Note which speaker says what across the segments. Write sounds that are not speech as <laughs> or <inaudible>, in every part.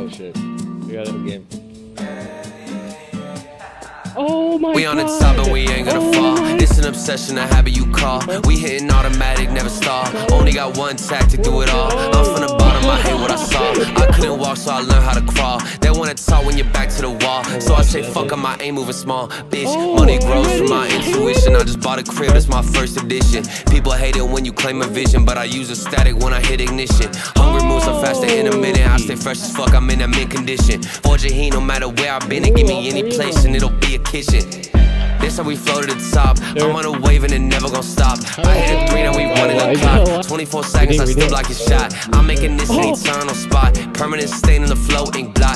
Speaker 1: Oh, shit. We got a game. Oh my
Speaker 2: We on the top and we ain't gonna
Speaker 1: Oh
Speaker 2: fall. It's an obsession, a habit you call. We hitting automatic, never stall. Only got one tactic, do it all. I'm from the bottom, I hate what I saw. I couldn't walk, so I learned So I say, fuck 'em, I ain't moving small. Bitch, money grows from my intuition. I just bought a crib, it's my first edition. People hate it when you claim a vision, but I use a static when I hit ignition. Hunger moves so fast, they intermittent. I stay fresh as fuck, I'm in a mint condition. Forge a heat, no matter where I've been, and give me any place, and it'll be a kitchen. This how we flow to the top. I'm on a wave and it never gon' stop. I hit a three, now we running the clock. 24 seconds, I still like a shot. I'm making this an eternal spot. Permanent stain in the flow, ink blot.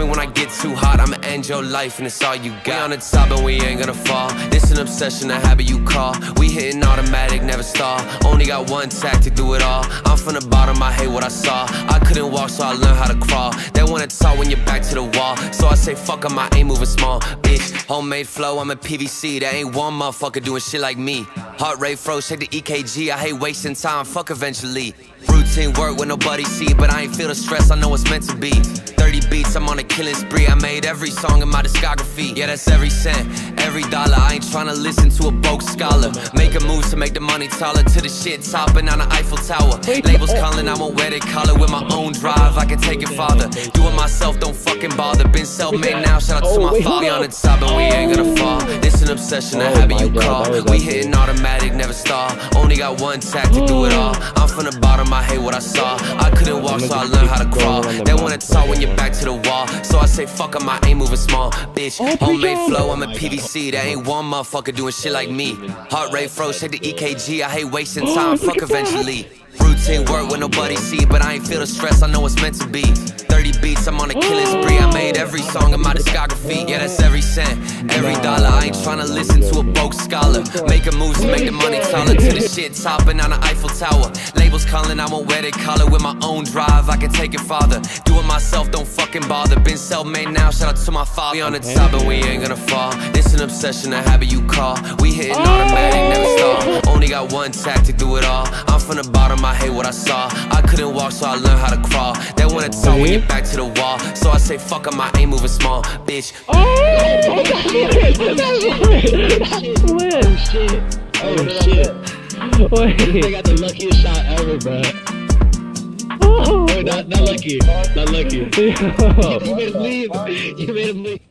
Speaker 2: Me when I get too hot. I'ma end your life and it's all you got. We on the top and we ain't gonna fall. This an obsession, a habit you call. We hitting automatic, never stall. Only got one tactic, to do it all. I'm from the bottom, I hate what I saw. I couldn't walk, so I learned how to crawl. They wanna talk when you're back to the wall. So I say, fuck 'em, I ain't moving small. Bitch, homemade flow, I'm a PVC. There ain't one motherfucker doing shit like me. Heart rate froze, check the EKG. I hate wasting time, fuck eventually. Routine work when nobody see, but I ain't feel the stress, I know it's meant to be. 30 beats, I'm on a killing spree. I made every song in my discography. Yeah, that's every cent, every dollar. I ain't tryna listen to a broke scholar. Making moves to make the money taller. To the shit topping on the Eiffel Tower. Labels calling, I won't wear their collar with my own drive. I can take it farther. Do it myself, don't fucking bother. Been self-made now, shout out to
Speaker 1: Oh,
Speaker 2: my father. We
Speaker 1: on.
Speaker 2: the top and we ain't gonna fall. This an obsession, a
Speaker 1: Oh
Speaker 2: habit you call. We hitting automatic, never stall. Only got one tactic, to do it all. I'm from the bottom, I hate what I saw. I couldn't walk, so I learned how to crawl. They wanna when you're back to the wall. So I say, fuck 'em, I ain't moving small. Bitch, homemade flow, I'm a PVC. There ain't one motherfucker doing shit like me. Heart rate froze, check the EKG. I hate wasting time,
Speaker 1: look
Speaker 2: fuck eventually. Routine work when nobody see, but I ain't feel the stress, I know it's meant to be. 30 beats, I'm on a killing spree. I made every song in my discography. Yeah, that's every cent, every dollar. I ain't tryna listen to a broke scholar. Making moves to make the money taller. Shit topping on the Eiffel Tower. Labels calling, I won't wear their collar. With my own drive, I can take it farther. Do it myself, don't fucking bother. Been self-made now, shout out to my father. We on the top and we ain't gonna fall. This an obsession, a habit you call. We hitting automatic, never stall. Only got one tactic, do it all. I'm from the bottom, I hate what I saw. I couldn't walk, so I learned how to crawl. They wanna talk when you're back to the wall. So I say, fuck 'em, I ain't moving small. Bitch,
Speaker 1: Oh, that's <laughs>
Speaker 3: shit. Oh shit. They got the luckiest shot ever, bro.
Speaker 1: Oh.
Speaker 3: Wait, not, not lucky. Not lucky. <laughs> You made him leave. You made him leave.